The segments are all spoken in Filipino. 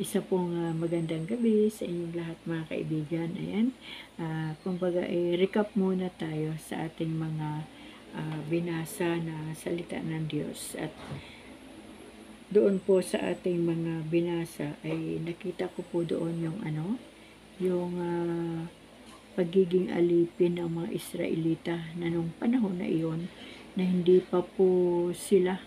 isa pong ah, magandang gabi sa inyong lahat mga kaibigan. Ayan, ah, kumbaga eh, recap muna tayo sa ating mga ah, binasa na salita ng Diyos. At doon po sa ating mga binasa ay nakita ko po doon yung ano, yung ah, pagiging alipin ng mga Israelita na nung panahon na iyon na hindi pa po sila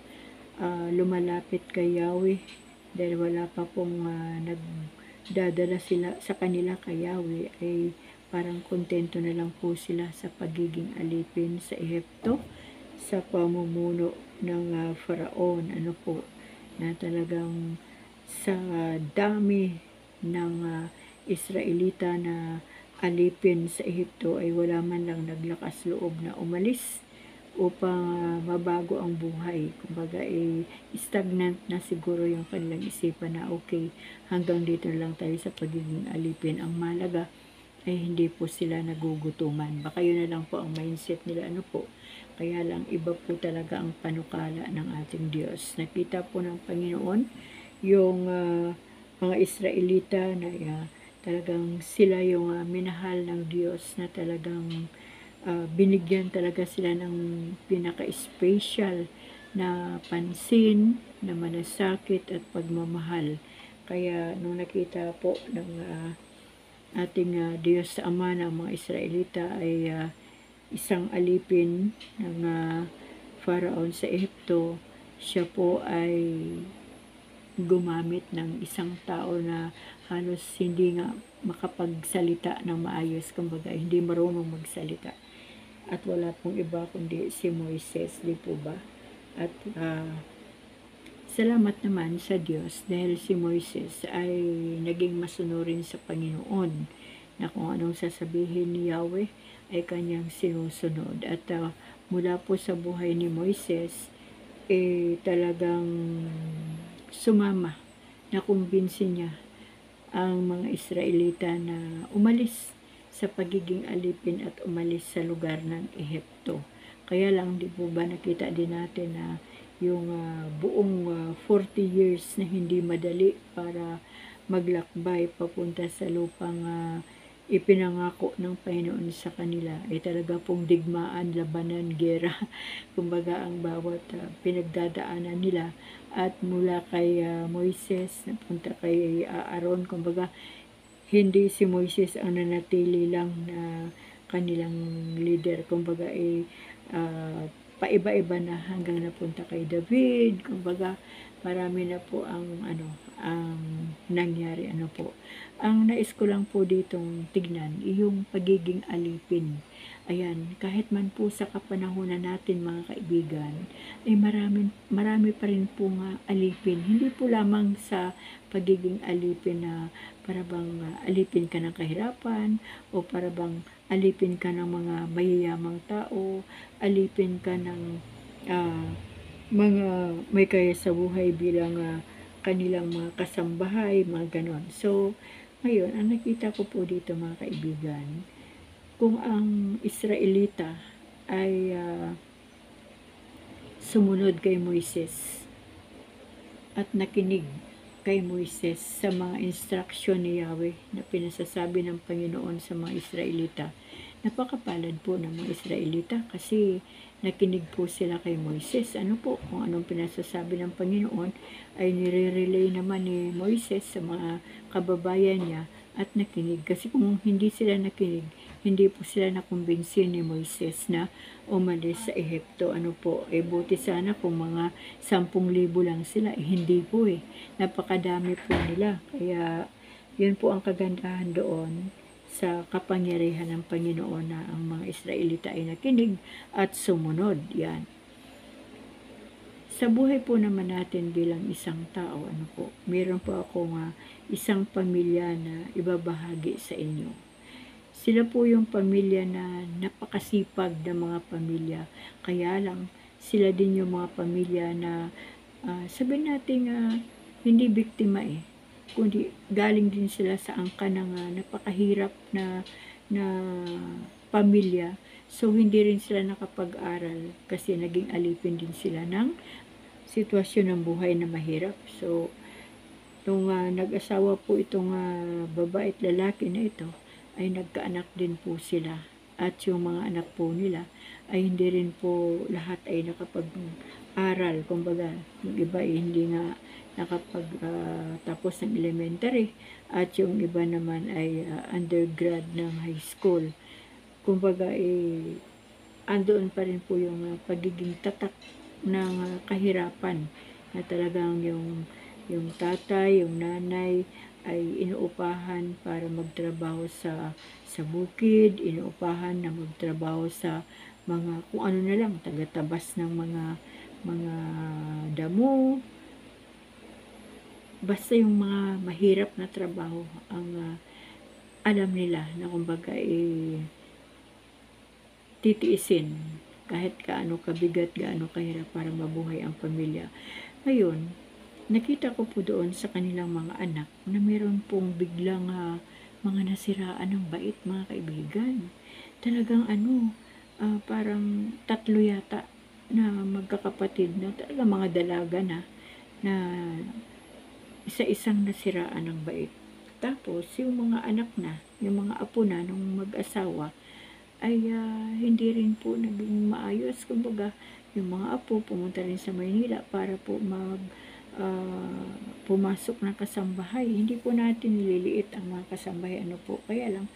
ah, lumalapit kay Yahweh dahil wala pa pong ah, nagdadala sila sa kanila kay Yahweh ay parang kontento na lang po sila sa pagiging alipin sa Ehipto sa pamumuno ng ah, Faraon. Ano po na talagang sa dami ng ah, Israelita na alipin sa Ehipto ay wala man lang naglakas loob na umalis upang ah, mabago ang buhay. Kumbaga, eh, stagnant na siguro yung kanilang isipan na okay, hanggang dito lang tayo sa pagiging alipin. Ang malaga ay hindi po sila nagugutuman. Baka yun na lang po ang mindset nila. Ano po? Kaya lang iba po talaga ang panukala ng ating Diyos. Nakita po ng Panginoon yung ah, mga Israelita na ah, talagang sila yung ah, minahal ng Diyos na talagang ah, binigyan talaga sila ng pinaka-special na pansin, na malasakit at pagmamahal. Kaya nung nakita po ng ah, ating ah, Diyos sa Ama ng mga Israelita ay ah, isang alipin ng ah, Pharaon sa Ehipto, siya po ay gumamit ng isang tao na halos hindi nga makapagsalita ng maayos, kumbaga hindi marunong magsalita. At wala pong iba kundi si Moises, di po ba? At ah, salamat naman sa Diyos dahil si Moises ay naging masunurin sa Panginoon na kung anong sasabihin ni Yahweh ay kanyang sinusunod. At ah, mula po sa buhay ni Moises, eh talagang sumama na kumbinsi niya ang mga Israelita na umalis sa pagiging alipin at umalis sa lugar ng Ehipto. Kaya lang, di po ba nakita din natin na yung ah, buong ah, 40 years na hindi madali para maglakbay papunta sa lupang ah, ipinangako ng Panginoon sa kanila ay talaga pong digmaan, labanan, gera. Kumbaga ang bawat ah, pinagdadaanan nila at mula kay ah, Moises napunta kay Aaron kumbaga hindi si Moises ang nanatili lang na kanilang leader. Kumbaga ay ah, paiba-iba na hanggang napunta kay David. Kumbaga marami na po ang ano ang nangyari ano po. Ang nais ko lang po ditong tignan yung pagiging alipin. Ayan kahit man po sa kapanahonan natin mga kaibigan ay marami, marami pa rin po nga alipin. Hindi po lamang sa pagiging alipin na para bang ah, alipin ka ng kahirapan o para bang alipin ka ng mga mayayamang tao alipin ka ng ah, mga may kaya sa buhay bilang ah, kanilang mga kasambahay, mga ganon. So, ngayon, ang nakita ko po dito mga kaibigan, kung ang Israelita ay ah, sumunod kay Moises at nakinig kay Moises sa mga instruction ni Yahweh na pinasasabi ng Panginoon sa mga Israelita. Napakapalad po ng mga Israelita kasi nakinig po sila kay Moises. Ano po, kung anong pinasasabi ng Panginoon ay nire-relay naman ni Moises sa mga kababayan niya at nakinig. Kasi kung hindi sila nakinig, hindi po sila nakumbinsi ni Moises na umalis sa Ehipto. Ano po, eh buti sana kung mga sampung libo lang sila. Eh, hindi po eh. Napakadami po nila. Kaya yun po ang kagandahan doon sa kapangyarihan ng Panginoon na ang mga Israelita ay nakinig at sumunod. Yan. Sa buhay po naman natin bilang isang tao, ano po, meron po akong uh, isang pamilya na ibabahagi sa inyo. Sila po yung pamilya na napakasipag na mga pamilya. Kaya lang, sila din yung mga pamilya na uh, sabihin natin uh, hindi biktima eh. Kundi galing din sila sa angka ng uh, napakahirap na, na pamilya. So, hindi rin sila nakapag-aral kasi naging alipin din sila ng sitwasyon ng buhay na mahirap. So, nung ah, nag-asawa po itong ah, babae at lalaki na ito, ay nagkaanak din po sila. At yung mga anak po nila ay hindi rin po lahat ay nakapag-aral. Kumbaga, yung iba ay hindi nga nakapag-tapos ng elementary at yung iba naman ay ah, undergrad ng high school. Kumbaga, eh, andoon pa rin po yung ah, pagiging tatak ng ah, kahirapan na talagang yung yung tatay, yung nanay ay inuupahan para magtrabaho sa sa bukid, inuupahan na magtrabaho sa mga kung ano na lang, tagatabas ng mga mga damo. Basta yung mga mahirap na trabaho ang ah, alam nila na kumbaga eh, titiisin kahit kaano kabigat, gaano kahirap para mabuhay ang pamilya. Ngayon, nakita ko po doon sa kanilang mga anak na meron pong biglang ah, mga nasiraan ng bait mga kaibigan. Talagang ano, ah, parang tatlo yata na magkakapatid na talaga mga dalaga na na isa-isang nasiraan ng bait. Tapos, yung mga anak na, yung mga apo na nung mag-asawa, ay ah, hindi rin po naging maayos. Kumbaga, yung mga apo pumunta rin sa Maynila para po mag ah, pumasok ng kasambahay. Hindi po natin nililiit ang mga kasambahay. Ano po, kaya lang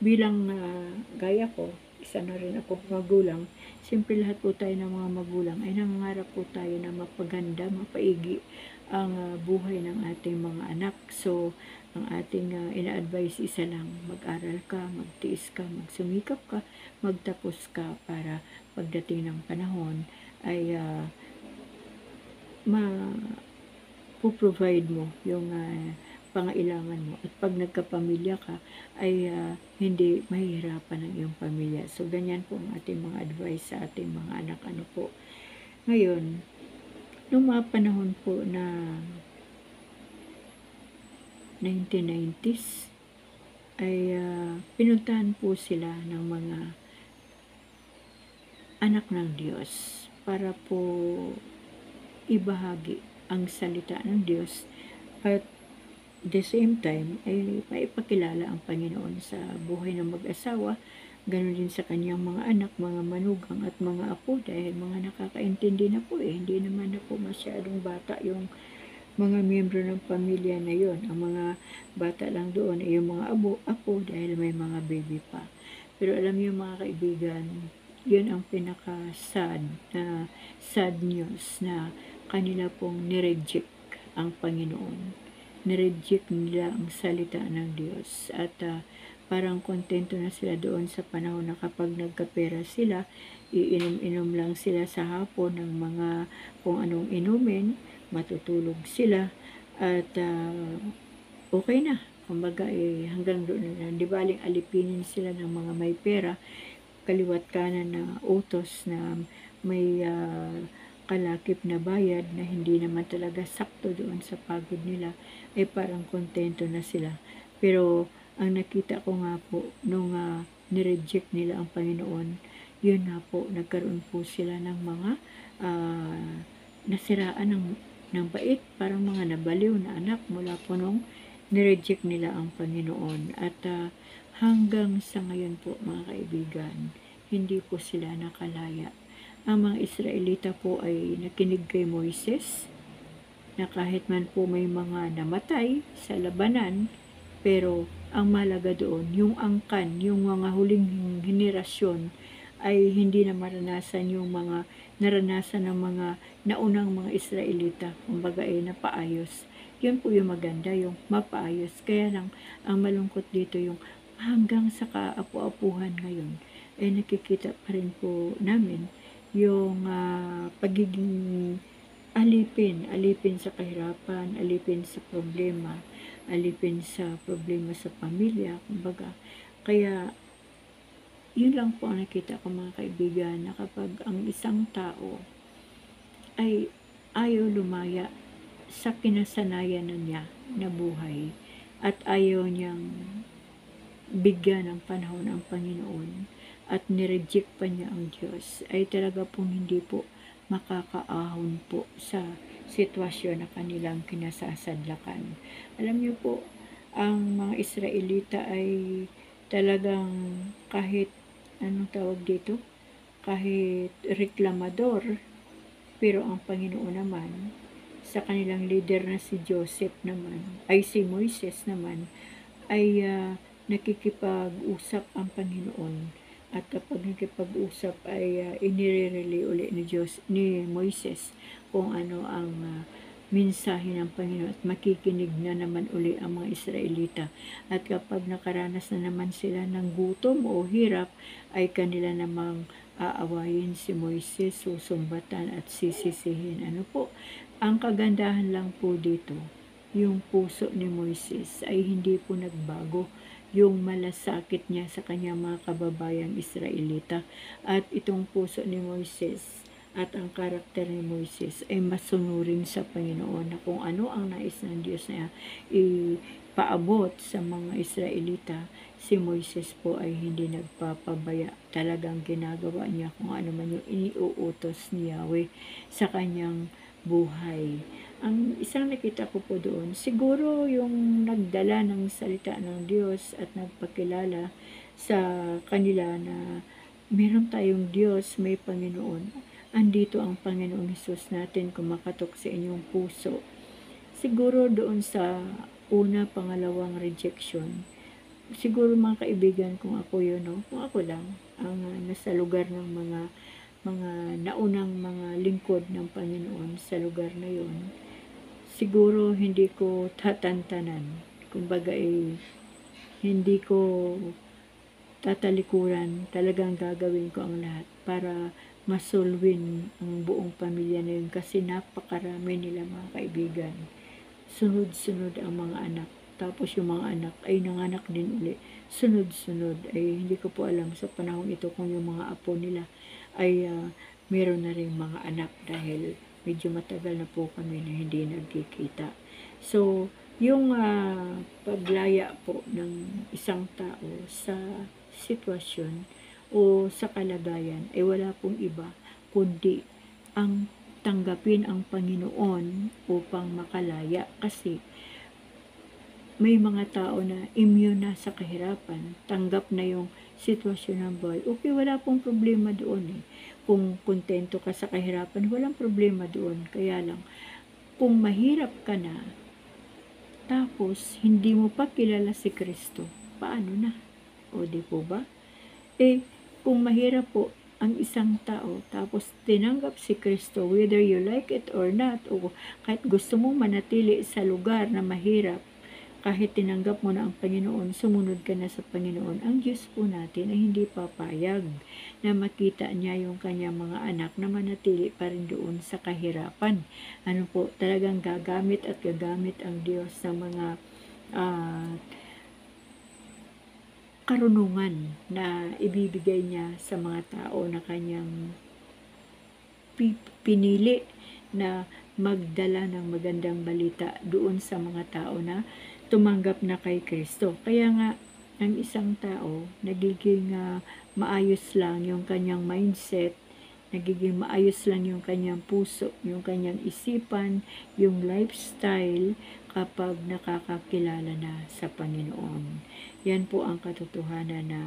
bilang ah, gaya ko, isa na rin ako magulang, siyempre lahat po tayo ng mga magulang ay nangangarap po tayo na mapaganda, mapaigi ang ah, buhay ng ating mga anak. So, ang ating ah, ina-advise isa lang, mag-aral ka, magtiis ka, magsumikap ka, magtapos ka para pagdating ng panahon ay ah, ma provide mo yung ah, pangailangan mo. At pag nagkapamilya ka, ay ah, hindi mahihirapan ang iyong pamilya. So, ganyan po ang ating mga advice sa ating mga anak. Ano po. Ngayon, noong mga panahon po na 1990s, ay ah, pinuntahan po sila ng mga anak ng Diyos para po ibahagi ang salita ng Diyos at the same time ay maipakilala ang Panginoon sa buhay ng mag-asawa ganun din sa kanyang mga anak, mga manugang at mga apo dahil mga nakakaintindi na po eh. Hindi naman na po masyadong bata yung mga miyembro ng pamilya na yon. Ang mga bata lang doon ay yung mga abo, apo dahil may mga baby pa. Pero alam niyo mga kaibigan, yun ang pinaka-sad na sad news na kanila pong nireject ang Panginoon. Nireject nila ang salita ng Diyos. At ah, parang kontento na sila doon sa panahon na kapag nagkapera sila, iinom-inom lang sila sa hapon ng mga kung anong inumin, matutulog sila, at ah, okay na. Kumbaga, eh, hanggang doon na, di baling alipinin sila ng mga may pera, kaliwat kanan na utos na may ah, kalakip na bayad na hindi naman talaga sakto doon sa pagod nila, ay parang kontento na sila. Pero, ang nakita ko nga po nung uh, nireject nila ang Panginoon, yun nga po, nagkaroon po sila ng mga uh, nasiraan ng, ng bait, parang mga nabaliw na anak mula po nung nireject nila ang Panginoon. At uh, hanggang sa ngayon po mga kaibigan, hindi po sila nakalaya. Ang mga Israelita po ay nakinig kay Moises, na kahit man po may mga namatay sa labanan, pero ang malaga doon, yung angkan, yung mga huling henerasyon ay hindi na maranasan yung mga naranasan ng mga naunang mga Israelita, kumbaga ay napaayos. Yun po yung maganda, yung mapaayos. Kaya lang, ang malungkot dito yung hanggang sa kaapu-apuhan ngayon, ay nakikita pa rin po namin yung uh, pagiging alipin, alipin sa kahirapan, alipin sa problema, alipin sa problema sa pamilya, kumbaga. Kaya, yun lang po ang nakita ko mga kaibigan, na kapag ang isang tao ay ayaw lumaya sa kinasanayan na niya na buhay at ayaw niyang bigyan ng panahon ang Panginoon at nireject pa niya ang Diyos ay talaga pong hindi po makakaahon po sa sitwasyon na kanilang kinasasadlakan. Alam niyo po, ang mga Israelita ay talagang kahit anong tawag dito, kahit reklamador, pero ang Panginoon naman, sa kanilang leader na si Joseph naman, ay si Moises naman, ay uh, nakikipag-usap ang Panginoon. At kapag nakipag-usap ay uh, inire-relay uli ni, Diyos, ni Moises kung ano ang uh, mensahe ng Panginoon at makikinig na naman uli ang mga Israelita. At kapag nakaranas na naman sila ng gutom o hirap, ay kanila namang aawayin si Moises, susumbatan at sisisihin. Ano po? Ang kagandahan lang po dito, yung puso ni Moises ay hindi po nagbago yung malasakit niya sa kanyang mga kababayang Israelita. At itong puso ni Moises at ang karakter ni Moises ay masunurin sa Panginoon na kung ano ang nais ng Diyos na ipaabot sa mga Israelita, si Moises po ay hindi nagpapabaya. Talagang ginagawa niya kung ano man yung iniuutos ni Yahweh sa kanyang buhay. Ang isang nakita ko po doon, siguro yung nagdala ng salita ng Diyos at nagpakilala sa kanila na meron tayong Diyos, may Panginoon andito ang Panginoong Hesus natin kumakatok sa inyong puso. Siguro doon sa una, pangalawang rejection, siguro mga kaibigan kung ako yun, no? kung ako lang, ang uh, nasa lugar ng mga mga naunang mga lingkod ng Panginoon sa lugar na yon siguro hindi ko tatantanan kumbaga eh, hindi ko tatalikuran talagang gagawin ko ang lahat para masolwin ang buong pamilya na yun kasi napakarami nila mga kaibigan. Sunod-sunod ang mga anak. Tapos yung mga anak ay nanganak din uli. Sunod-sunod. Ay hindi ko po alam sa panahon ito kung yung mga apo nila ay uh, meron na rin mga anak dahil medyo matagal na po kami na hindi nagkikita. So, yung uh, paglaya po ng isang tao sa sitwasyon o sa kalagayan ay wala pong iba kundi ang tanggapin ang Panginoon upang makalaya kasi may mga tao na immune na sa kahirapan, tanggap na yung sitwasyon ng buhay. Okay, wala pong problema doon eh. Kung kontento ka sa kahirapan, walang problema doon. Kaya lang, kung mahirap ka na, tapos hindi mo pa kilala si Kristo, paano na? O di po ba? Eh, kung mahirap po ang isang tao, tapos tinanggap si Kristo, whether you like it or not, o kahit gusto mong manatili sa lugar na mahirap, kahit tinanggap mo na ang Panginoon, sumunod ka na sa Panginoon, ang Diyos po natin ay hindi papayag na makita niya yung kanyang mga anak na manatili pa rin doon sa kahirapan. Ano po, talagang gagamit at gagamit ang Diyos sa mga uh, karunungan na ibibigay niya sa mga tao na kanyang pinili na magdala ng magandang balita doon sa mga tao na tumanggap na kay Kristo. Kaya nga, ang isang tao, nagiging uh, maayos lang yung kanyang mindset, nagiging maayos lang yung kanyang puso, yung kanyang isipan, yung lifestyle, kapag nakakakilala na sa Panginoon. Yan po ang katotohanan na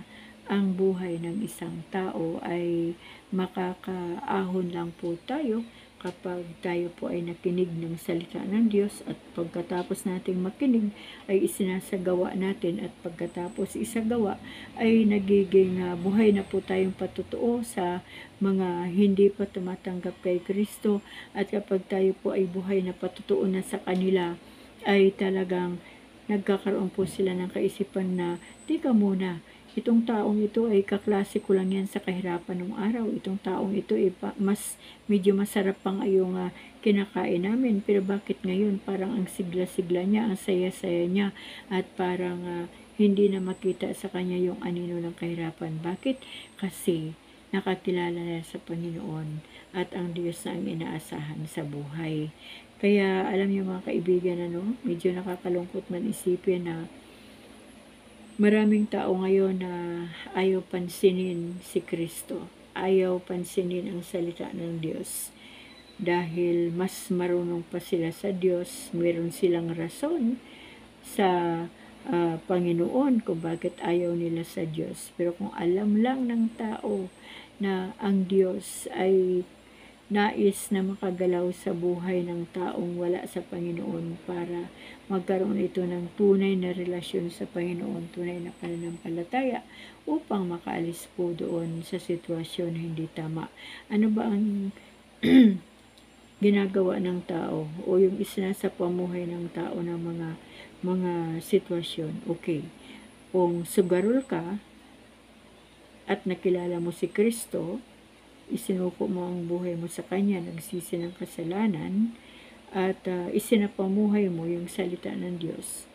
ang buhay ng isang tao ay makakaahon lang po tayo kapag tayo po ay nakinig ng salita ng Diyos at pagkatapos nating makinig ay isinasagawa natin at pagkatapos isagawa ay nagiging uh, buhay na po tayong patutuo sa mga hindi pa tumatanggap kay Kristo. At kapag tayo po ay buhay na patutuo na sa kanila ay talagang nagkakaroon po sila ng kaisipan na, tika muna, itong taong ito ay kaklase ko lang yan sa kahirapan ng araw. Itong taong ito ay mas, medyo masarap pang ayong uh, kinakain namin. Pero bakit ngayon parang ang sigla-sigla niya, ang saya-saya niya, at parang uh, hindi na makita sa kanya yung anino ng kahirapan. Bakit? Kasi nakakilala na sa Panginoon at ang Diyos na ang inaasahan sa buhay. Kaya alam niyo mga kaibigan, ano, medyo nakakalungkot man isipin na maraming tao ngayon na ayaw pansinin si Kristo. Ayaw pansinin ang salita ng Diyos. dahil mas marunong pa sila sa Diyos, meron silang rason sa uh, Panginoon kung bakit ayaw nila sa Diyos. Pero kung alam lang ng tao na ang Diyos ay nais na makagalaw sa buhay ng taong wala sa Panginoon para magkaroon ito ng tunay na relasyon sa Panginoon, tunay na pananampalataya upang makaalis po doon sa sitwasyon hindi tama. Ano ba ang ginagawa ng tao o yung isa sa pamuhay ng tao ng mga mga sitwasyon? Okay. Kung sugarol ka at nakilala mo si Kristo, isinuko mo ang buhay mo sa Kanya, nagsisi ng kasalanan, at uh, isinapamuhay mo yung salita ng Diyos,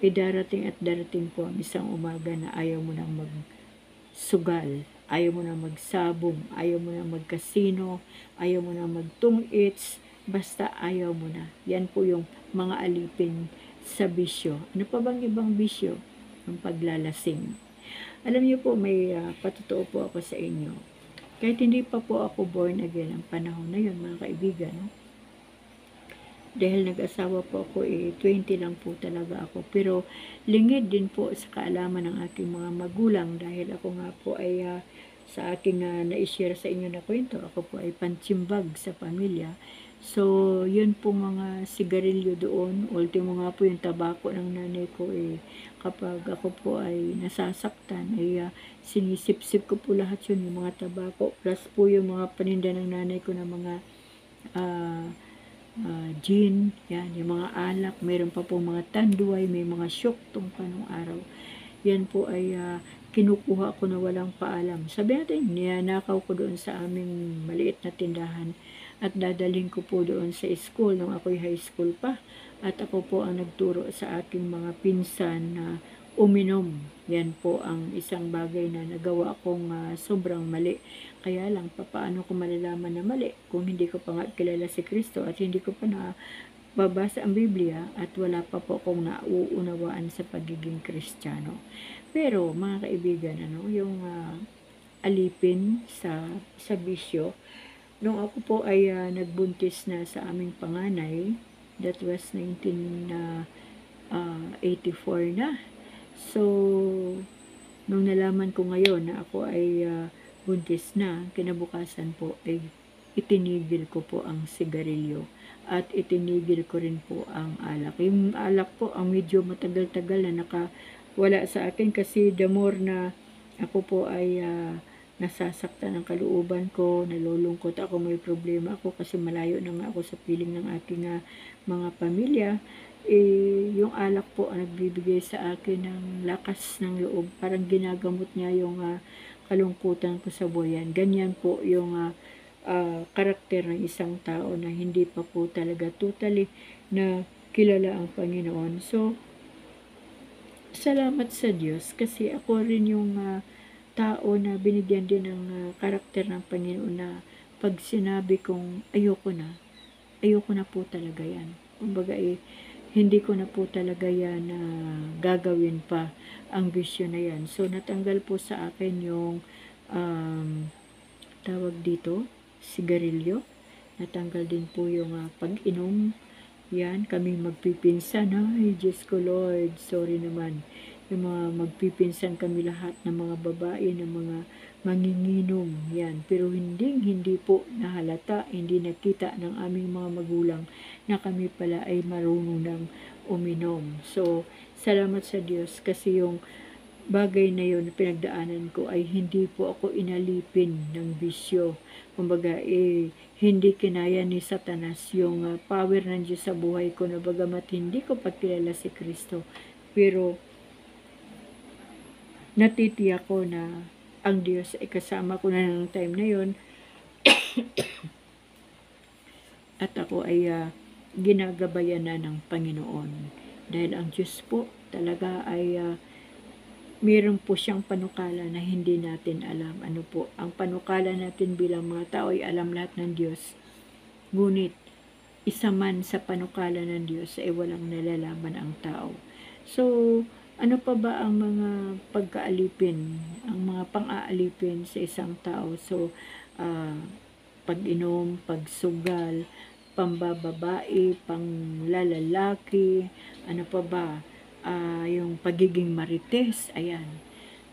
e darating at darating po ang isang umaga na ayaw mo nang magsugal, ayaw mo nang magsabong, ayaw mo nang magkasino, ayaw mo nang magtungits, basta ayaw mo na. Yan po yung mga alipin sa bisyo. Ano pa bang ibang bisyo? Ang paglalasing. Alam niyo po, may uh, patotoo po ako sa inyo kahit hindi pa po ako born again ang panahon na yun, mga kaibigan. No? Dahil nag-asawa po ako, eh, 20 lang po talaga ako. Pero lingid din po sa kaalaman ng aking mga magulang dahil ako nga po ay uh, sa aking uh, na-share sa inyo na kwento, ako po ay pantsimbag sa pamilya. So, yun po mga sigarilyo doon. Ultimo nga po yung tabako ng nanay ko eh, kapag ako po ay nasasaktan, ay uh, sinisip-sip ko po lahat yun, yung mga tabako, plus po yung mga paninda ng nanay ko na mga uh, uh, gin, yan, yung mga alak, mayroon pa po mga tanduay, may mga syok tong panong araw. Yan po ay uh, kinukuha ko na walang paalam. Sabi natin, niyanakaw ko doon sa aming maliit na tindahan at dadalhin ko po doon sa school nung ako'y high school pa. At ako po ang nagturo sa aking mga pinsan na uminom. Yan po ang isang bagay na nagawa kong uh, sobrang mali. Kaya lang, papaano ko malalaman na mali kung hindi ko pa nga kilala si Kristo at hindi ko pa na babasa ang Biblia at wala pa po akong nauunawaan sa pagiging Kristiyano. Pero, mga kaibigan, ano, yung uh, alipin sa, sa bisyo, nung ako po ay uh, nagbuntis na sa aming panganay, that was 1984 uh, na, So, nung nalaman ko ngayon na ako ay uh, buntis na, kinabukasan po ay itinigil ko po ang sigarilyo at itinigil ko rin po ang alak. Yung alak po ang medyo matagal-tagal na nakawala sa akin kasi the more na ako po ay uh, nasasaktan ng kalooban ko, nalulungkot ako, may problema ako kasi malayo na nga ako sa piling ng aking uh, mga pamilya eh, yung alak po ang nagbibigay sa akin ng lakas ng loob. Parang ginagamot niya yung uh, kalungkutan ko sa buyan. Ganyan po yung uh, uh, karakter ng isang tao na hindi pa po talaga totally na kilala ang Panginoon. So, salamat sa Diyos kasi ako rin yung uh, tao na binigyan din ng uh, karakter ng Panginoon na pag sinabi kong ayoko na, ayoko na po talaga yan. Kumbaga eh, hindi ko na po talaga yan uh, gagawin pa ang bisyo na yan. So, natanggal po sa akin yung um, tawag dito, sigarilyo. Natanggal din po yung uh, pag-inom. Yan, kami magpipinsan. Ay, Diyos ko Lord, sorry naman. Yung mga magpipinsan kami lahat ng mga babae, ng mga manginginom. Yan, pero hindi, hindi po nahalata, hindi nakita ng aming mga magulang na kami pala ay marunong ng uminom. So, salamat sa Diyos kasi yung bagay na yun na pinagdaanan ko ay hindi po ako inalipin ng bisyo. Kumbaga, eh, hindi kinaya ni Satanas yung uh, power ng Diyos sa buhay ko na bagamat hindi ko pagkilala si Kristo. Pero, natitiyak ko na ang Diyos ay kasama ko na ng time na yon at ako ay uh, ginagabayan na ng Panginoon. Dahil ang Diyos po talaga ay uh, meron po siyang panukala na hindi natin alam. Ano po, ang panukala natin bilang mga tao ay alam lahat ng Diyos. Ngunit, isa man sa panukala ng Diyos ay walang nalalaman ang tao. So, ano pa ba ang mga pagkaalipin, ang mga pang-aalipin sa isang tao? So, uh, pag-inom, pagsugal, pambababae, panglalalaki, ano pa ba, ah, yung pagiging marites, ayan,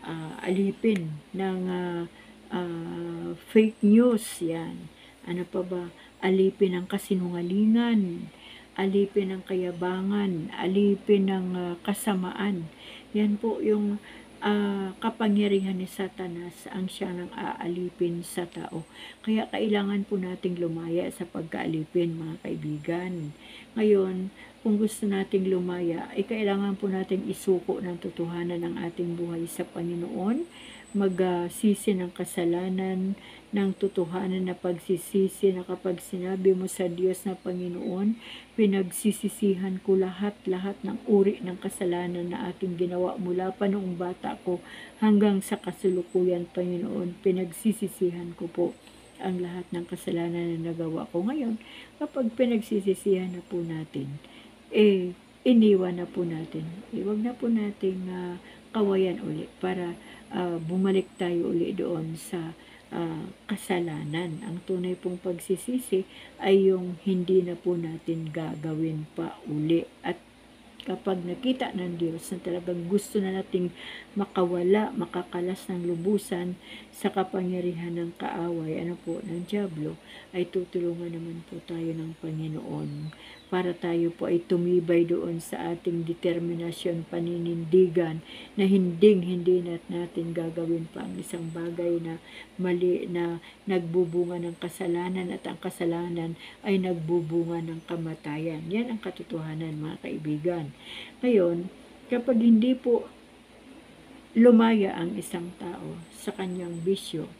ah, alipin ng ah, ah, fake news, yan, ano pa ba, alipin ng kasinungalingan, alipin ng kayabangan, alipin ng ah, kasamaan. Yan po yung ah, kapangyarihan ni Satanas ang siya nang aalipin sa tao. Kaya kailangan po nating lumaya sa pagkaalipin mga kaibigan. Ngayon, kung gusto nating lumaya, ay kailangan po nating isuko ng totohanan ng ating buhay sa Panginoon, magsisi ng kasalanan, ng totohanan na pagsisisi na kapag sinabi mo sa Diyos na Panginoon, pinagsisisihan ko lahat-lahat ng uri ng kasalanan na aking ginawa mula pa noong bata ko hanggang sa kasulukuyan, Panginoon, pinagsisisihan ko po ang lahat ng kasalanan na nagawa ko ngayon. Kapag pinagsisisihan na po natin, eh, iniwan na po natin. Iwag na po nating uh, kawayan uli para uh, bumalik tayo uli doon sa uh, kasalanan. Ang tunay pong pagsisisi ay yung hindi na po natin gagawin pa uli. At kapag nakita ng Diyos na talagang gusto na nating makawala, makakalas ng lubusan sa kapangyarihan ng kaaway, ano po, ng Diablo, ay tutulungan naman po tayo ng Panginoon para tayo po ay tumibay doon sa ating determinasyon, paninindigan na hinding hindi nat natin gagawin pa ang isang bagay na mali na nagbubunga ng kasalanan at ang kasalanan ay nagbubunga ng kamatayan. Yan ang katotohanan mga kaibigan. Ngayon, kapag hindi po lumaya ang isang tao sa kanyang bisyo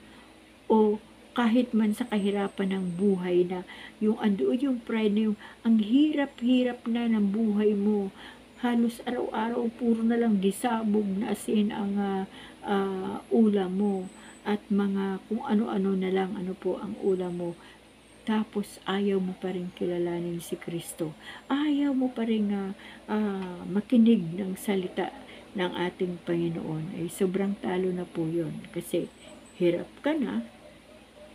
o kahit man sa kahirapan ng buhay na yung ando yung pride na yung ang hirap-hirap na ng buhay mo halos araw-araw puro na lang disabog na asin ang uh, uh, ulam mo at mga kung ano-ano na lang ano po ang ulam mo tapos ayaw mo pa rin kilalanin si Kristo. Ayaw mo pa rin uh, uh, makinig ng salita ng ating Panginoon. Ay sobrang talo na po yun. Kasi hirap ka na,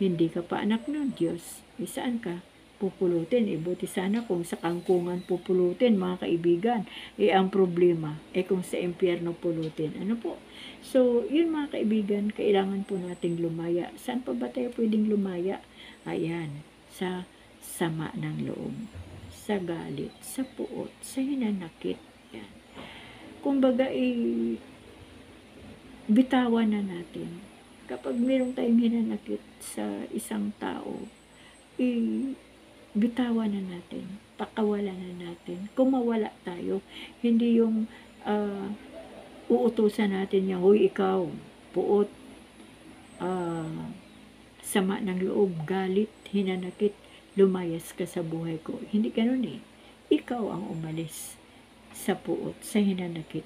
hindi ka pa anak ng Diyos, eh saan ka pupulutin? Eh buti sana kung sa kangkungan pupulutin mga kaibigan. Eh ang problema, eh kung sa impyerno pulutin. Ano po? So, yun mga kaibigan, kailangan po nating lumaya. Saan pa ba tayo pwedeng lumaya? Ayan, sa sama ng loob, sa galit, sa puot, sa hinanakit. Yan. Kumbaga, eh, bitawan na natin kapag meron tayong hinanakit sa isang tao, eh, bitawan na natin, pakawalan na natin, kumawala tayo, hindi yung uh, uutusan natin niya, huy ikaw, puot, uh, sama ng loob, galit, hinanakit, lumayas ka sa buhay ko. Hindi ganun eh. Ikaw ang umalis sa puot, sa hinanakit.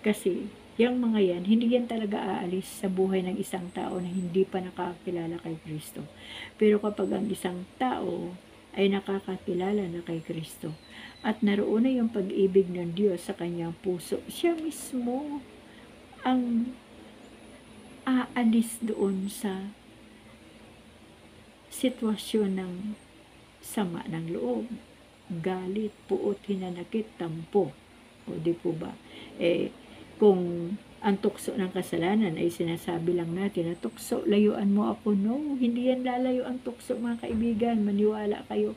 Kasi Yang mga yan, hindi yan talaga aalis sa buhay ng isang tao na hindi pa nakakilala kay Kristo. Pero kapag ang isang tao ay nakakakilala na kay Kristo at naroon na yung pag-ibig ng Diyos sa kanyang puso, siya mismo ang aalis doon sa sitwasyon ng sama ng loob, galit, puot, hinanakit, tampo. O di po ba? Eh, kung ang tukso ng kasalanan ay sinasabi lang natin na tukso, layuan mo ako. No, hindi yan lalayo ang tukso mga kaibigan. Maniwala kayo.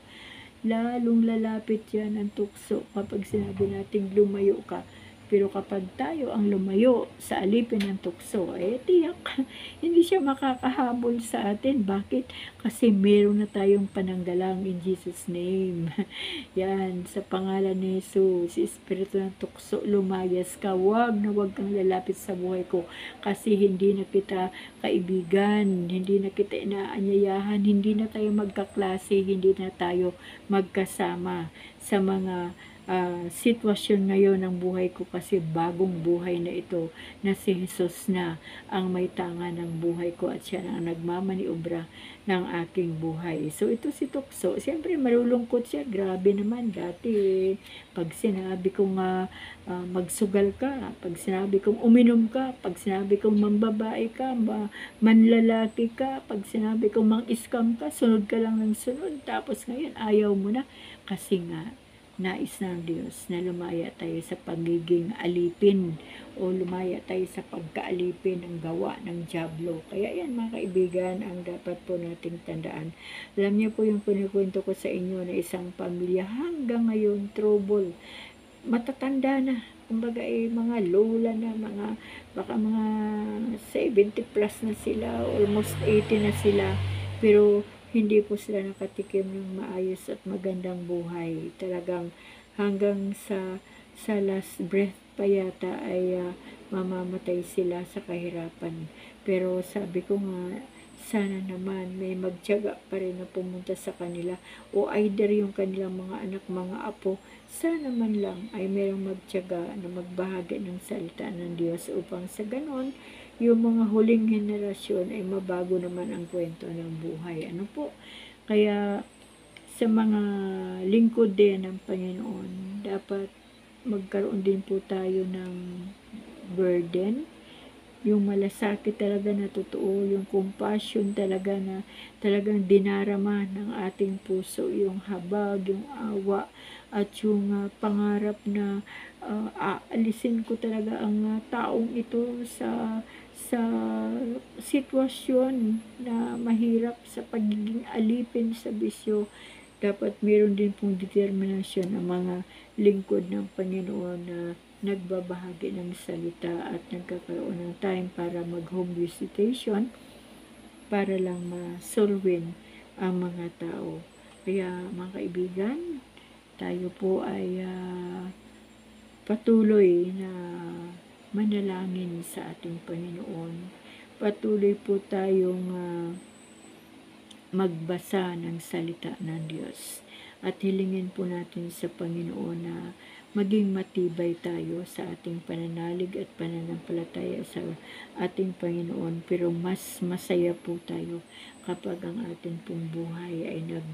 Lalong lalapit yan ang tukso kapag sinabi nating lumayo ka pero kapag tayo ang lumayo sa alipin ng tukso, eh tiyak, hindi siya makakahabol sa atin. Bakit? Kasi meron na tayong pananggalang in Jesus' name. Yan, sa pangalan ni Jesus, Espiritu ng tukso, lumayas ka. Huwag na huwag kang lalapit sa buhay ko. Kasi hindi na kita kaibigan, hindi na kita inaanyayahan, hindi na tayo magkaklase, hindi na tayo magkasama sa mga ah, sitwasyon ngayon ng buhay ko kasi bagong buhay na ito na si Jesus na ang may tanga ng buhay ko at siya na ang nagmamaniobra ng aking buhay. So ito si Tukso, siyempre malulungkot siya, grabe naman dati pag sinabi kong uh, uh, magsugal ka, pag sinabi kong uminom ka, pag sinabi kong mambabae ka, ma manlalaki ka, pag sinabi kong mang-scam ka, sunod ka lang ng sunod. Tapos ngayon, ayaw mo na kasi nga nais ng Diyos na lumaya tayo sa pagiging alipin o lumaya tayo sa pagkaalipin ng gawa ng Diablo. Kaya yan mga kaibigan, ang dapat po nating tandaan. Alam niyo po yung kunikwento ko sa inyo na isang pamilya hanggang ngayon trouble. Matatanda na. Kumbaga eh, mga lola na, mga baka mga 70 plus na sila, almost 80 na sila. Pero hindi po sila nakatikim ng maayos at magandang buhay. Talagang hanggang sa sa last breath pa yata ay uh, mamamatay sila sa kahirapan. Pero sabi ko nga, sana naman may magtiyaga pa rin na pumunta sa kanila o either yung kanilang mga anak, mga apo, sana man lang ay mayroong magtiyaga na magbahagi ng salita ng Diyos upang sa ganon yung mga huling henerasyon ay mabago naman ang kwento ng buhay. Ano po? Kaya sa mga lingkod din ng Panginoon, dapat magkaroon din po tayo ng burden, yung malasakit talaga na totoo, yung compassion talaga na talagang dinarama ng ating puso, yung habag, yung awa, at yung uh, pangarap na uh, aalisin ko talaga ang uh, taong ito sa sa sitwasyon na mahirap sa pagiging alipin sa bisyo, dapat meron din pong determinasyon ang mga lingkod ng Panginoon na nagbabahagi ng salita at nagkakaroon ng time para mag-home visitation para lang masolwin ang mga tao. Kaya mga kaibigan, tayo po ay uh, patuloy na manalangin sa ating Panginoon. Patuloy po tayong uh, magbasa ng salita ng Diyos. At hilingin po natin sa Panginoon na maging matibay tayo sa ating pananalig at pananampalataya sa ating Panginoon. Pero mas masaya po tayo kapag ang ating pong buhay ay nag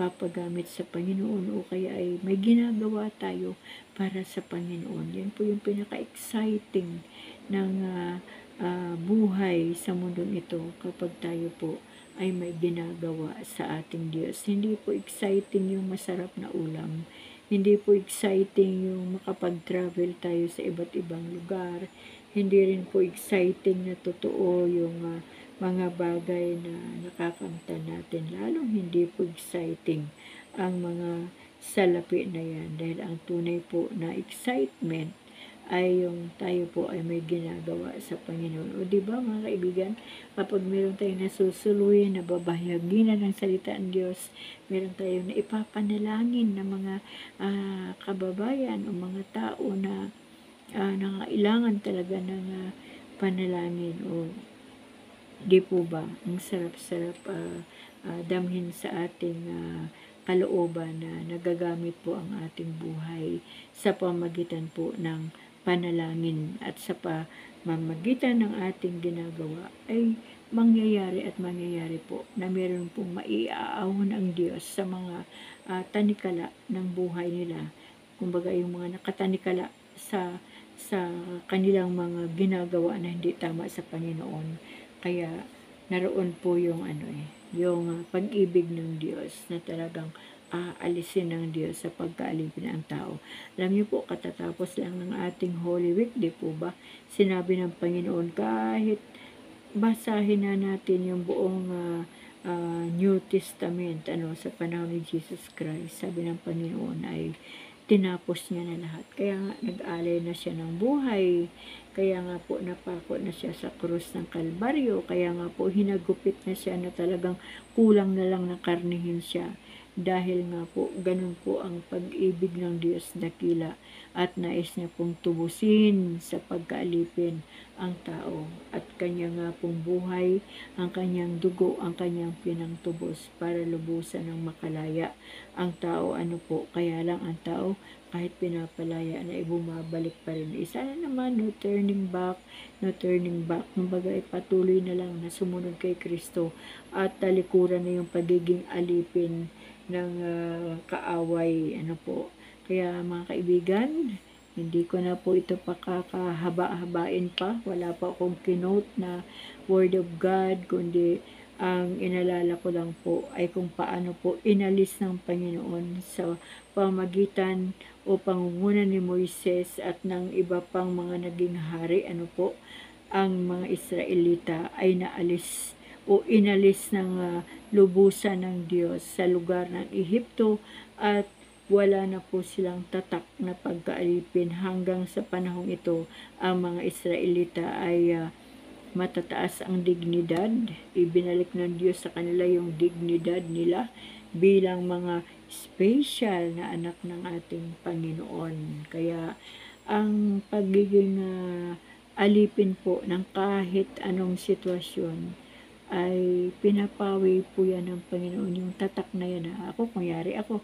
nagpapagamit sa Panginoon o kaya ay may ginagawa tayo para sa Panginoon. Yan po yung pinaka-exciting ng uh, uh, buhay sa mundong ito kapag tayo po ay may ginagawa sa ating Diyos. Hindi po exciting yung masarap na ulam. Hindi po exciting yung makapag-travel tayo sa iba't ibang lugar. Hindi rin po exciting na totoo yung uh, mga bagay na nakakanta natin. Lalong hindi po exciting ang mga salapi na yan dahil ang tunay po na excitement ay yung tayo po ay may ginagawa sa Panginoon. O di ba mga kaibigan, kapag meron tayong nasusuluyan, nababahagi na ng salita ng Diyos, meron tayong na ipapanalangin ng mga uh, kababayan o mga tao na uh, nangailangan talaga ng uh, panalangin o Di po ba? Ang sarap-sarap uh, uh, damhin sa ating uh, kalooban na nagagamit po ang ating buhay sa pamagitan po ng panalangin at sa pamamagitan ng ating ginagawa ay mangyayari at mangyayari po na meron pong maiaahon ang Diyos sa mga uh, tanikala ng buhay nila. Kumbaga yung mga nakatanikala sa sa kanilang mga ginagawa na hindi tama sa Panginoon kaya naroon po yung ano eh, yung uh, pag-ibig ng Diyos na talagang uh, alisin ng Diyos sa pagkaalipin ng tao. Alam niyo po, katatapos lang ng ating Holy Week, di po ba? Sinabi ng Panginoon, kahit basahin na natin yung buong uh, uh, New Testament ano sa panahon ni Jesus Christ, sabi ng Panginoon ay tinapos niya na lahat. Kaya nga nag-alay na siya ng buhay. Kaya nga po napako na siya sa krus ng Kalbaryo. Kaya nga po hinagupit na siya na talagang kulang na lang na karnihin siya. Dahil nga po ganun po ang pag-ibig ng Diyos dakila at nais niya pong tubusin sa pagkaalipin ang tao at kanya nga pong buhay, ang kanyang dugo, ang kanyang pinangtubos para lubusan ng makalaya ang tao. Ano po, kaya lang ang tao kahit pinapalaya na ibumabalik pa rin. Eh, sana naman, no turning back, no turning back. Kumbaga, eh, patuloy na lang na sumunod kay Kristo at talikuran na yung pagiging alipin ng uh, kaaway. Ano po. Kaya mga kaibigan, hindi ko na po ito pakakahaba-habain pa. Wala pa akong kinote na Word of God, kundi ang inalala ko lang po ay kung paano po inalis ng Panginoon sa pamagitan o pangunguna ni Moises at ng iba pang mga naging hari, ano po, ang mga Israelita ay naalis o inalis ng uh, lubusan ng Diyos sa lugar ng Ehipto at wala na po silang tatak na pagkaalipin hanggang sa panahong ito ang mga Israelita ay uh, matataas ang dignidad. Ibinalik ng Diyos sa kanila yung dignidad nila bilang mga special na anak ng ating Panginoon. Kaya ang pagiging uh, alipin po ng kahit anong sitwasyon ay pinapawi po yan ng Panginoon yung tatak na yan. Ako, kunyari ako,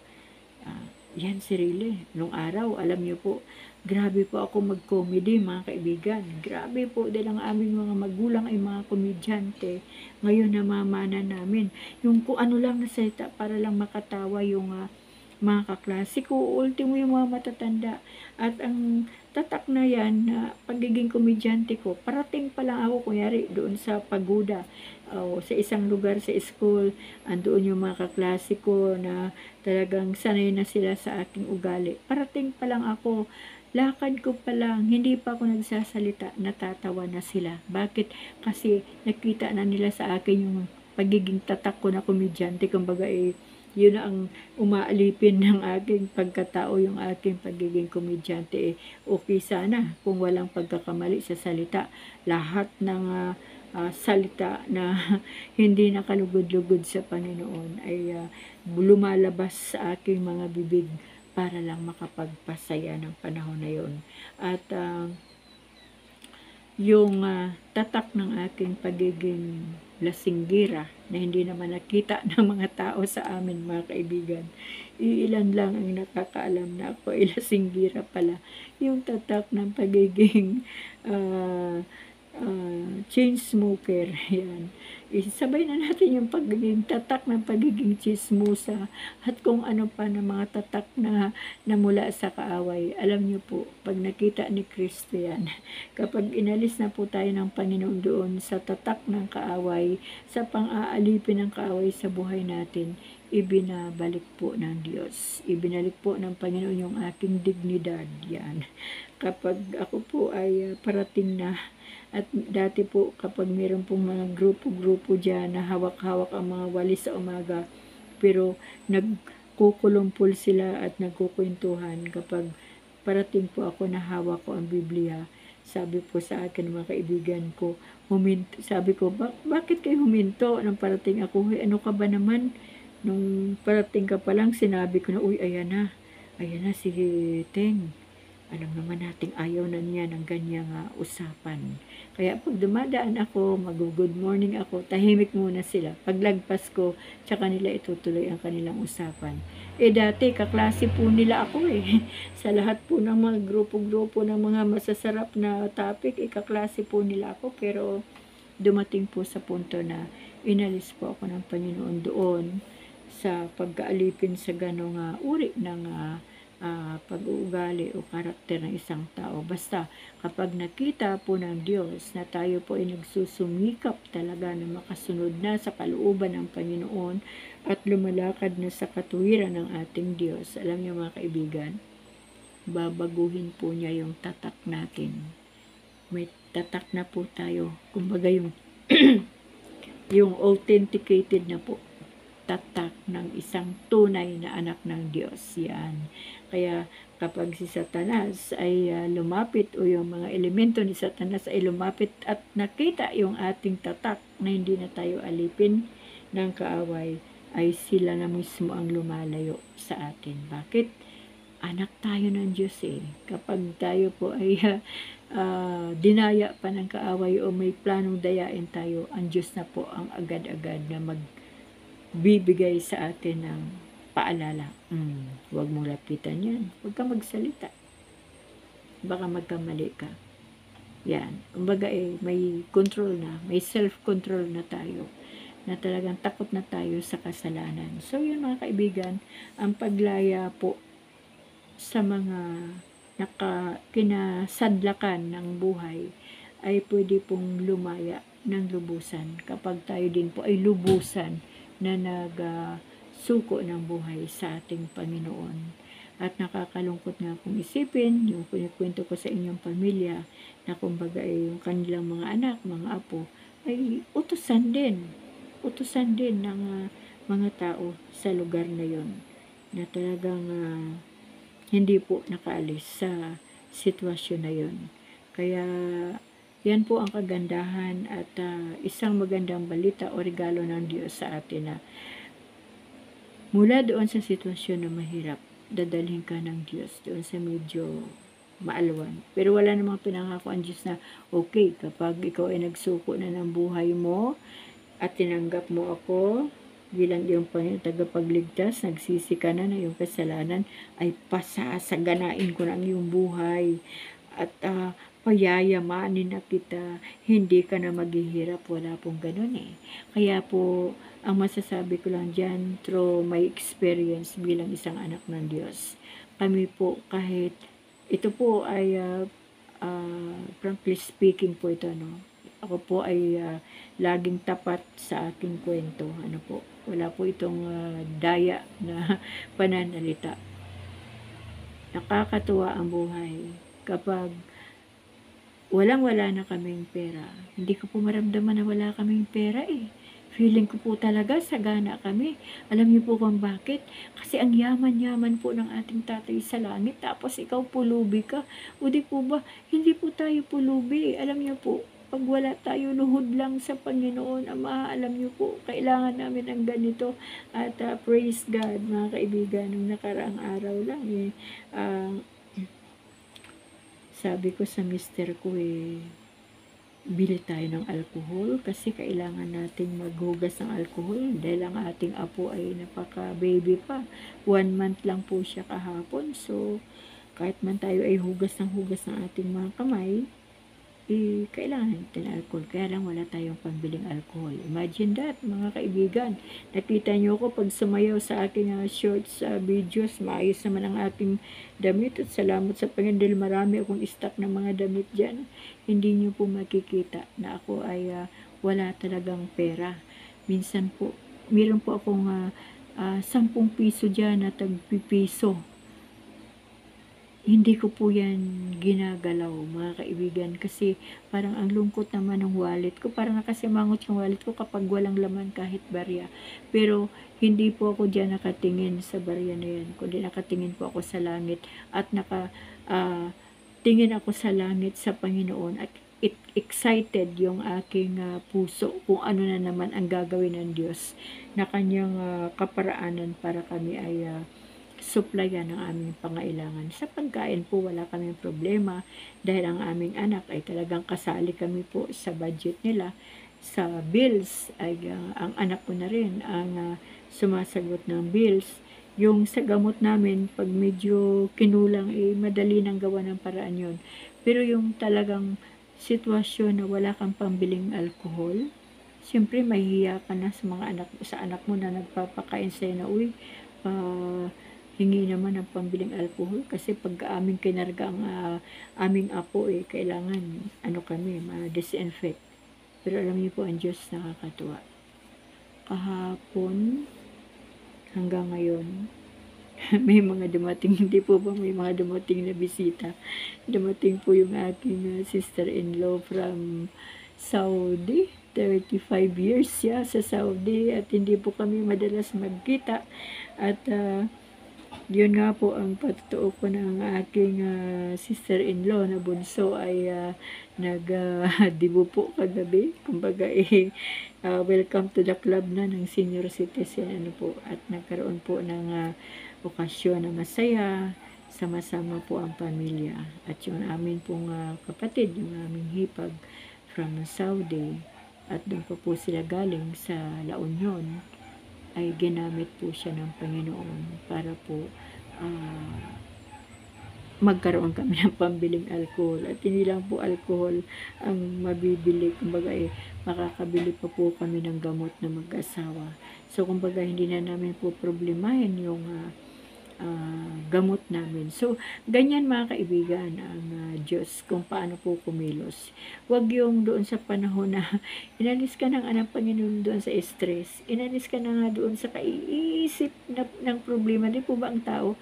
uh, yan sarili. Nung araw, alam niyo po, Grabe po ako mag-comedy mga kaibigan. Grabe po dahil ang aming mga magulang ay mga komedyante. Ngayon namamana namin. Yung kung ano lang na salita para lang makatawa yung uh, mga kaklase. Ultimo yung mga matatanda. At ang tatak na yan na pagiging komedyante ko, parating pa lang ako kunyari doon sa pagoda o sa isang lugar sa school, andoon yung mga kaklase ko na talagang sanay na sila sa aking ugali. Parating pa lang ako lakad ko pa lang, hindi pa ako nagsasalita, natatawa na sila. Bakit? Kasi nakita na nila sa akin yung pagiging tatak ko na komedyante, kumbaga eh, yun ang umaalipin ng aking pagkatao, yung aking pagiging komedyante. Eh, okay sana kung walang pagkakamali sa salita. Lahat ng uh, uh, salita na hindi nakalugod-lugod sa Panginoon ay uh, lumalabas sa aking mga bibig para lang makapagpasaya ng panahon na yon. At uh, yung uh, tatak ng aking pagiging lasinggira na hindi naman nakita ng mga tao sa amin mga kaibigan. Iilan lang ang nakakaalam na ako ay lasinggira pala. Yung tatak ng pagiging uh, uh, chain smoker. Yan isabay na natin yung pagiging tatak ng pagiging chismosa at kung ano pa na mga tatak na namula sa kaaway. Alam niyo po, pag nakita ni Kristo yan, kapag inalis na po tayo ng Panginoon doon sa tatak ng kaaway, sa pang-aalipin ng kaaway sa buhay natin, ibinabalik po ng Diyos. Ibinalik po ng Panginoon yung aking dignidad. Yan. Kapag ako po ay parating na at dati po kapag meron pong mga grupo-grupo dyan na hawak-hawak ang mga walis sa umaga, pero nagkukulumpol sila at nagkukwentuhan kapag parating po ako na hawak ko ang Biblia. Sabi po sa akin mga kaibigan ko, huminto, sabi ko, ba, bakit kayo huminto nang parating ako? Hey, ano ka ba naman? Nung parating ka pa lang, sinabi ko na, uy, ayan na, ayan na si Teng alam naman nating ayaw na niya ng ganyang uh, usapan. Kaya pag dumadaan ako, mag-good morning ako, tahimik muna sila. Paglagpas ko, tsaka nila itutuloy ang kanilang usapan. Eh dati, kaklase po nila ako eh. Sa lahat po ng mga grupo-grupo ng mga masasarap na topic, eh kaklase po nila ako. Pero dumating po sa punto na inalis po ako ng Panginoon doon sa pagkaalipin sa ganong uh, uri ng uh, uh, pag-uugali o karakter ng isang tao. Basta kapag nakita po ng Diyos na tayo po ay nagsusumikap talaga na makasunod na sa kalooban ng Panginoon at lumalakad na sa katuwiran ng ating Diyos, alam niyo mga kaibigan, babaguhin po niya yung tatak natin. May tatak na po tayo. Kumbaga yung yung authenticated na po tatak ng isang tunay na anak ng Diyos. Yan. Kaya kapag si Satanas ay uh, lumapit o yung mga elemento ni Satanas ay lumapit at nakita yung ating tatak na hindi na tayo alipin ng kaaway, ay sila na mismo ang lumalayo sa atin. Bakit? Anak tayo ng Diyos eh. Kapag tayo po ay uh, dinaya pa ng kaaway o may planong dayain tayo, ang Diyos na po ang agad-agad na magbibigay sa atin ng paalala, mm, huwag mong lapitan yan. Huwag kang magsalita. Baka magkamali ka. Yan. Kumbaga eh, may control na, may self-control na tayo na talagang takot na tayo sa kasalanan. So yun mga kaibigan, ang paglaya po sa mga naka, kinasadlakan ng buhay ay pwede pong lumaya ng lubusan kapag tayo din po ay lubusan na nagsuko uh, ng buhay sa ating Panginoon. At nakakalungkot nga kung isipin, yung kunikwento ko sa inyong pamilya, na kumbaga ay yung kanilang mga anak, mga apo, ay utusan din. Utusan din ng uh, mga tao sa lugar na yon na talagang uh, hindi po nakaalis sa sitwasyon na yon. Kaya yan po ang kagandahan at uh, isang magandang balita o regalo ng Diyos sa atin na mula doon sa sitwasyon na mahirap, dadalhin ka ng Diyos doon sa medyo maalwan. Pero wala namang pinangako ang Diyos na, okay, kapag ikaw ay nagsuko na ng buhay mo at tinanggap mo ako bilang iyong Panginoon tagapagligtas, nagsisi ka na na iyong kasalanan, ay pasasaganain ko na ang iyong buhay at uh, payayamanin na kita, hindi ka na maghihirap, wala pong ganun eh. Kaya po, ang masasabi ko lang dyan, through my experience bilang isang anak ng Diyos, kami po kahit, ito po ay, uh, uh, frankly speaking po ito, no? Ako po ay uh, laging tapat sa aking kwento. Ano po, wala po itong uh, daya na pananalita. Nakakatuwa ang buhay kapag walang-wala na kaming pera. Hindi ko po maramdaman na wala kaming pera eh. Feeling ko po talaga sagana kami. Alam niyo po kung bakit? Kasi ang yaman-yaman po ng ating tatay sa langit. Tapos ikaw pulubi ka. O di po ba? Hindi po tayo pulubi. Alam niyo po, pag wala tayo luhod lang sa Panginoon, Ama, alam niyo po, kailangan namin ang ganito. At uh, praise God, mga kaibigan, nung nakaraang araw lang eh, uh, sabi ko sa mister ko eh, bili tayo ng alcohol kasi kailangan nating maghugas ng alcohol dahil ang ating apo ay napaka-baby pa. One month lang po siya kahapon. So, kahit man tayo ay hugas ng hugas ng ating mga kamay, eh, kailangan natin alcohol. Kaya lang wala tayong pambiling alcohol. Imagine that, mga kaibigan. Nakita nyo ko pag sumayaw sa aking uh, shorts uh, videos, maayos naman ang ating damit. At salamat sa Panginoon dahil marami akong stock ng mga damit dyan. Hindi nyo po makikita na ako ay uh, wala talagang pera. Minsan po, meron po akong uh, uh, 10 piso dyan na tagpipiso hindi ko po yan ginagalaw mga kaibigan. Kasi parang ang lungkot naman ng wallet ko. Parang nakasimangot yung wallet ko kapag walang laman kahit barya. Pero hindi po ako dyan nakatingin sa barya na yan kundi nakatingin po ako sa langit. At naka uh, tingin ako sa langit sa Panginoon at it, excited yung aking uh, puso kung ano na naman ang gagawin ng Diyos na kanyang uh, kaparaanan para kami ay uh, supplyan ng aming pangailangan. Sa pagkain po wala kaming problema dahil ang aming anak ay talagang kasali kami po sa budget nila. Sa bills ay uh, ang anak ko na rin ang uh, sumasagot ng bills. Yung sa gamot namin, pag medyo kinulang, eh, madali nang gawa ng paraan yon Pero yung talagang sitwasyon na wala kang pambiling alkohol, siyempre mahihiya ka na sa mga anak sa anak mo na nagpapakain sa'yo na, uy, uh, hingi naman ng pambiling alcohol kasi pag aming kinarga ang uh, aming apo eh, kailangan ano kami, ma-disinfect. Pero alam niyo po, ang Diyos nakakatuwa. Kahapon hanggang ngayon, may mga dumating, hindi po ba may mga dumating na bisita. Dumating po yung aking uh, sister-in-law from Saudi. 35 years siya sa Saudi at hindi po kami madalas magkita. At uh, yun nga po ang patotoo ko ng aking uh, sister-in-law na bunso ay uh, nag-dibo uh, po kagabi. Kumbaga eh, uh, welcome to the club na ng senior citizen ano po. At nagkaroon po ng uh, okasyon na masaya sama-sama po ang pamilya. At yung amin pong uh, kapatid yung aming hipag from Saudi at doon po po sila galing sa La Union ay ginamit po siya ng Panginoon para po ah, magkaroon kami ng pambiling alcohol. At hindi lang po alcohol ang mabibili. Kumbaga eh makakabili pa po kami ng gamot na mag-asawa. So kumbaga hindi na namin po problemahin yung ah, ah, gamot namin. So ganyan mga kaibigan ang ah, Diyos kung paano po kumilos. Wag yung doon sa panahon na inalis ka ng anak Panginoon doon sa stress. Inalis ka na nga doon sa kaiisip na, ng problema. Di po ba ang tao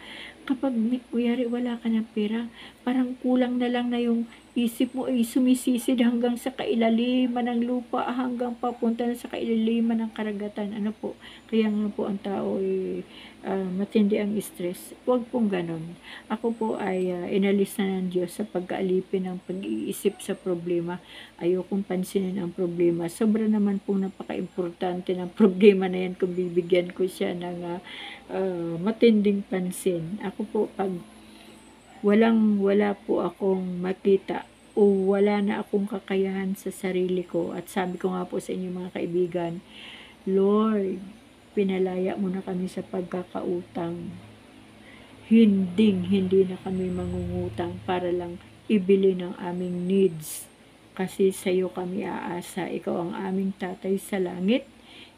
kapag may kuyari wala ka ng pera, parang kulang na lang na yung isip mo ay sumisisid hanggang sa kailaliman ng lupa, hanggang papunta na sa kailaliman ng karagatan. Ano po? Kaya nga po ang tao ay uh, matindi ang stress. Huwag pong ganon. Ako po ay uh, inalis na ng Diyos sa pagkaalipin ng pag-iisip sa problema. Ayokong pansinin ang problema. Sobra naman pong napaka-importante ng problema na yan kung bibigyan ko siya ng uh, uh, matinding pansin. Ako po, pag walang wala po akong makita o wala na akong kakayahan sa sarili ko at sabi ko nga po sa inyo mga kaibigan, Lord, pinalaya mo na kami sa pagkakautang. Hindi, hindi na kami mangungutang para lang ibili ng aming needs. Kasi sa iyo kami aasa, ikaw ang aming tatay sa langit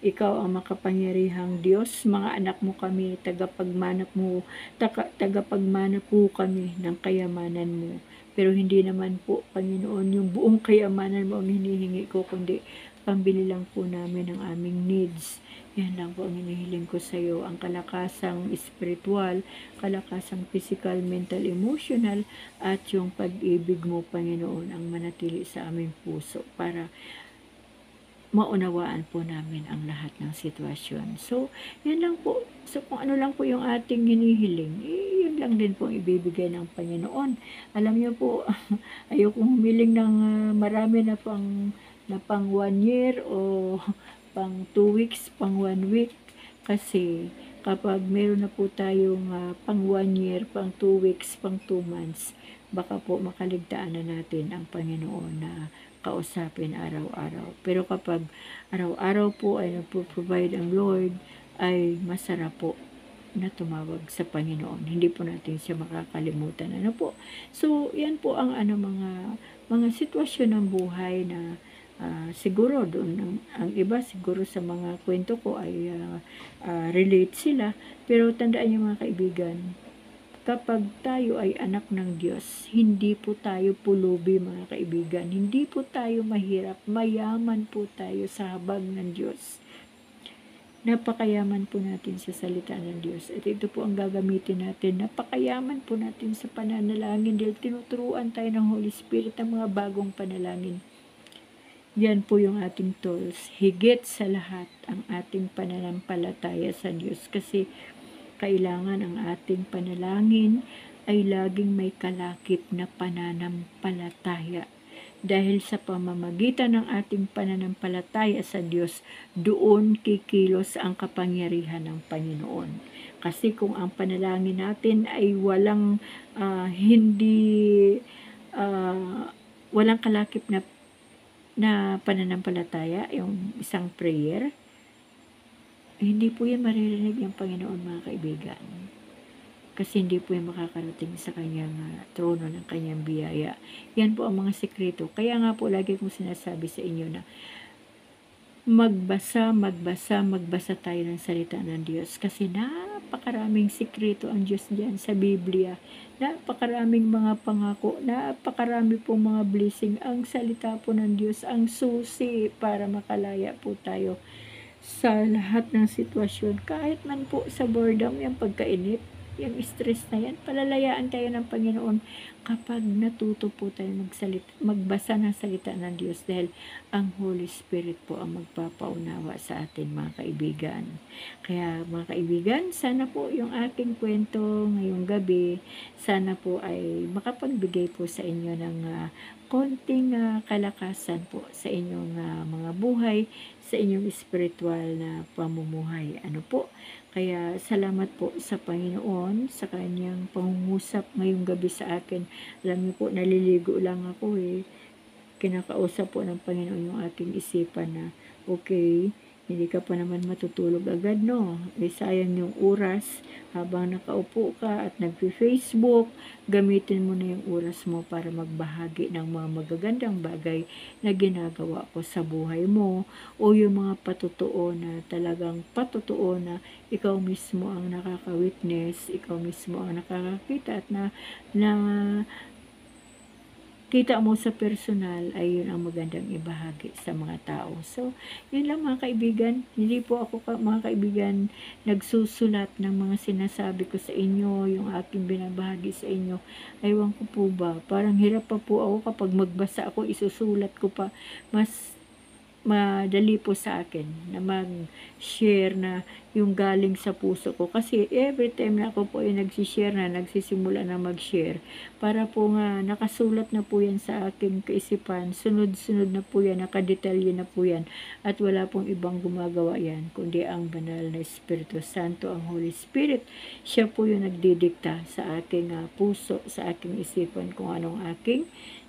ikaw ang makapangyarihang Diyos, mga anak mo kami, tagapagmana mo, taga, tagapagmana po kami ng kayamanan mo. Pero hindi naman po, Panginoon, yung buong kayamanan mo ang hinihingi ko, kundi pambili lang po namin ang aming needs. Yan lang po ang hinihiling ko sa iyo, ang kalakasang spiritual, kalakasang physical, mental, emotional, at yung pag-ibig mo, Panginoon, ang manatili sa aming puso para maunawaan po namin ang lahat ng sitwasyon. So, yan lang po. So, kung ano lang po yung ating hinihiling, eh, yun lang din po ibibigay ng Panginoon. Alam niyo po, ayoko humiling ng uh, marami na pang, na pang one year o pang two weeks, pang one week. Kasi, kapag meron na po tayong uh, pang one year, pang two weeks, pang two months, baka po makaligtaan na natin ang Panginoon na kausapin araw-araw. Pero kapag araw-araw po ay nagpo-provide ang Lord, ay masarap po na tumawag sa Panginoon. Hindi po natin siya makakalimutan. Ano po? So, yan po ang ano mga mga sitwasyon ng buhay na uh, siguro doon ang, ang iba siguro sa mga kwento ko ay uh, uh, relate sila. Pero tandaan niyo mga kaibigan, kapag tayo ay anak ng Diyos, hindi po tayo pulubi mga kaibigan. Hindi po tayo mahirap. Mayaman po tayo sa habag ng Diyos. Napakayaman po natin sa salita ng Diyos. At ito po ang gagamitin natin. Napakayaman po natin sa pananalangin dahil tinuturuan tayo ng Holy Spirit ng mga bagong panalangin. Yan po yung ating tools. Higit sa lahat ang ating pananampalataya sa Diyos. Kasi kailangan ang ating panalangin ay laging may kalakip na pananampalataya. Dahil sa pamamagitan ng ating pananampalataya sa Diyos, doon kikilos ang kapangyarihan ng Panginoon. Kasi kung ang panalangin natin ay walang uh, hindi uh, walang kalakip na na pananampalataya, yung isang prayer, hindi po yan maririnig ng Panginoon mga kaibigan. Kasi hindi po yan makakarating sa kanyang uh, trono ng kanyang biyaya. Yan po ang mga sekreto. Kaya nga po lagi kong sinasabi sa inyo na magbasa, magbasa, magbasa tayo ng salita ng Diyos. Kasi napakaraming sekreto ang Diyos diyan sa Biblia. Napakaraming mga pangako, napakarami pong mga blessing. Ang salita po ng Diyos, ang susi para makalaya po tayo sa lahat ng sitwasyon. Kahit man po sa boredom, yung pagkainip, yung stress na yan, palalayaan tayo ng Panginoon kapag natuto po tayo magsalita, magbasa ng salita ng Diyos dahil ang Holy Spirit po ang magpapaunawa sa atin mga kaibigan. Kaya mga kaibigan, sana po yung aking kwento ngayong gabi, sana po ay makapagbigay po sa inyo ng uh, konting uh, kalakasan po sa inyong uh, mga buhay, sa inyong spiritual na pamumuhay. Ano po? Kaya salamat po sa Panginoon sa kanyang pangungusap ngayong gabi sa akin. Alam niyo po, naliligo lang ako eh. Kinakausap po ng Panginoon yung aking isipan na okay, hindi ka pa naman matutulog agad, no? Eh, sayang yung oras habang nakaupo ka at nagpi-Facebook, gamitin mo na yung oras mo para magbahagi ng mga magagandang bagay na ginagawa ko sa buhay mo o yung mga patotoo na talagang patotoo na ikaw mismo ang nakaka-witness, ikaw mismo ang nakakakita at na, na kita mo sa personal ay yun ang magandang ibahagi sa mga tao. So, yun lang mga kaibigan. Hindi po ako mga kaibigan nagsusulat ng mga sinasabi ko sa inyo, yung aking binabahagi sa inyo. Aywan ko po ba, parang hirap pa po ako kapag magbasa ako, isusulat ko pa. Mas madali po sa akin na mag-share na yung galing sa puso ko. Kasi every time na ako po ay nagsishare na, nagsisimula na mag-share, para po nga nakasulat na po yan sa aking kaisipan, sunod-sunod na po yan, nakadetalye na po yan, at wala pong ibang gumagawa yan, kundi ang banal na Espiritu Santo, ang Holy Spirit. Siya po yung nagdidikta sa aking uh, puso, sa aking isipan, kung anong aking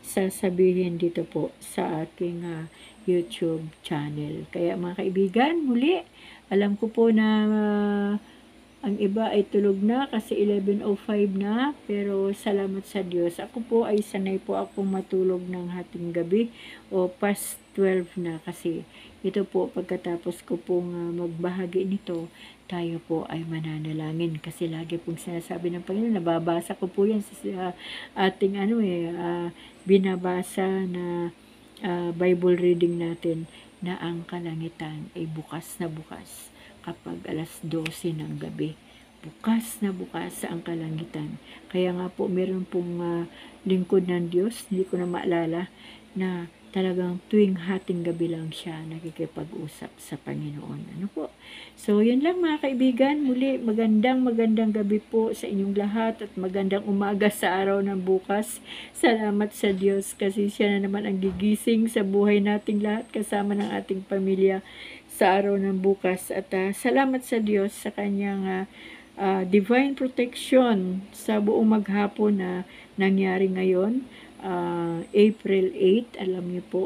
sasabihin dito po sa aking uh, YouTube channel. Kaya mga kaibigan, muli, alam ko po na uh, ang iba ay tulog na kasi 11.05 na, pero salamat sa Diyos. Ako po ay sanay po ako matulog ng hating gabi o past 12 na kasi ito po pagkatapos ko pong uh, magbahagi nito, tayo po ay mananalangin kasi lagi pong sinasabi ng Panginoon, nababasa ko po yan sa uh, ating ano eh, uh, binabasa na uh, Bible reading natin na ang kalangitan ay bukas na bukas kapag alas 12 ng gabi. Bukas na bukas ang kalangitan. Kaya nga po meron pong uh, lingkod ng Diyos, hindi ko na maalala, na talagang tuwing hating gabi lang siya nakikipag-usap sa Panginoon. Ano po? So, yun lang mga kaibigan. Muli, magandang magandang gabi po sa inyong lahat at magandang umaga sa araw ng bukas. Salamat sa Diyos kasi siya na naman ang gigising sa buhay nating lahat kasama ng ating pamilya sa araw ng bukas. At uh, salamat sa Diyos sa kanyang uh, uh, divine protection sa buong maghapon na nangyari ngayon uh, April 8, alam niyo po,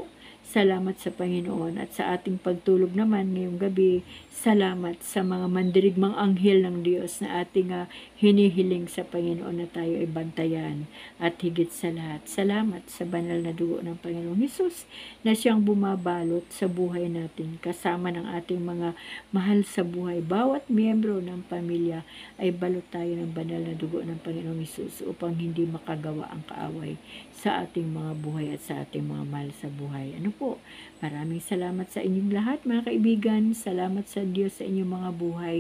salamat sa Panginoon at sa ating pagtulog naman ngayong gabi, salamat sa mga mandirigmang anghel ng Diyos na ating uh, hinihiling sa Panginoon na tayo ay bantayan at higit sa lahat. Salamat sa banal na dugo ng Panginoong Hesus na siyang bumabalot sa buhay natin kasama ng ating mga mahal sa buhay. Bawat miyembro ng pamilya ay balot tayo ng banal na dugo ng Panginoong Hesus upang hindi makagawa ang kaaway sa ating mga buhay at sa ating mga mahal sa buhay. Ano po? Maraming salamat sa inyong lahat mga kaibigan. Salamat sa Diyos sa inyong mga buhay.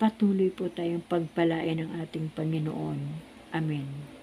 Patuloy po tayong pagpalain ng ating Panginoon. Amen.